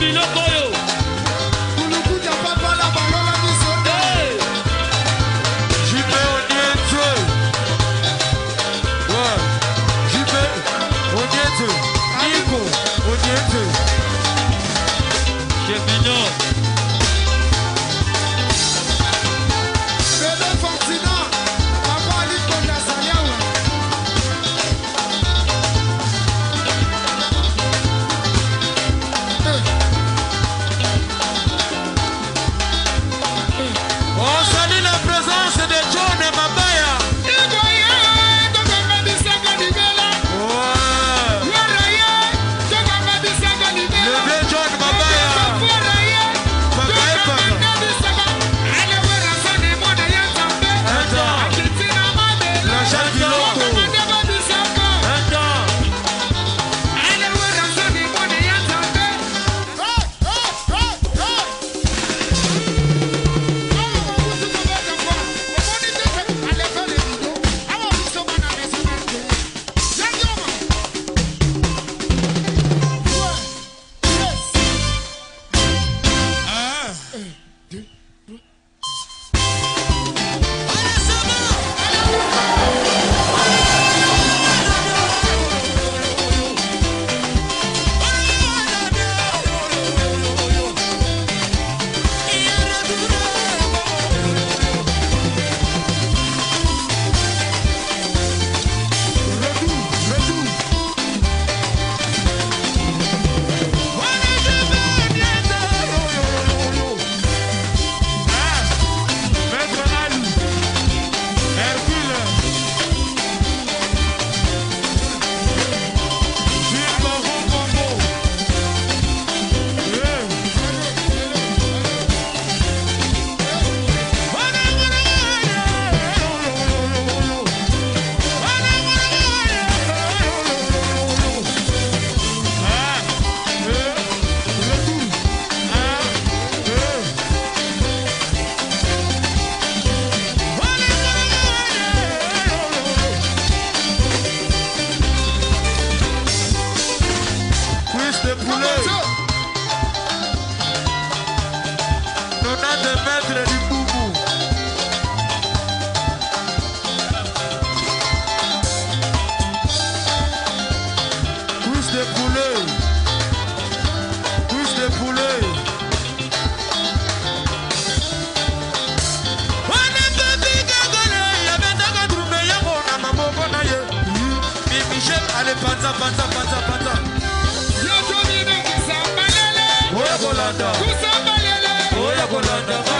lo panza panza panza yotomine kisambalele oya kolanda oya kolanda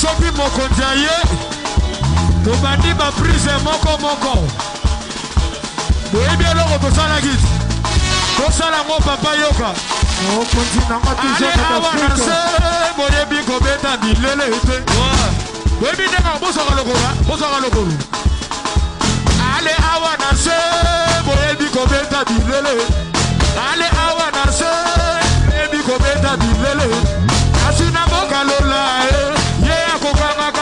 tosobi mokonzi ya ye tobandi baprise moko moko boyebi eloko tosalaki ti kosala yango papa yoka ale awa na se boyebi kobeta bilele te boyebi ndenge bozwaka lokolo bozwaka lokolo ale awa na se boyebi kobeta bilele ale awa na se boyebi kobeta bilele kasi na mboka lola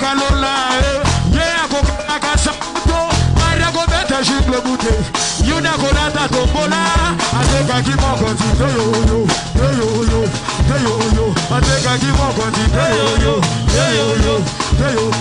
kalola eh. ye akokala kasato arakobeta jible bute yuna kolata tombola atekaki moko ti teyoyo teyoyo teyoyo atekaki moko ti yo yo. teyoyo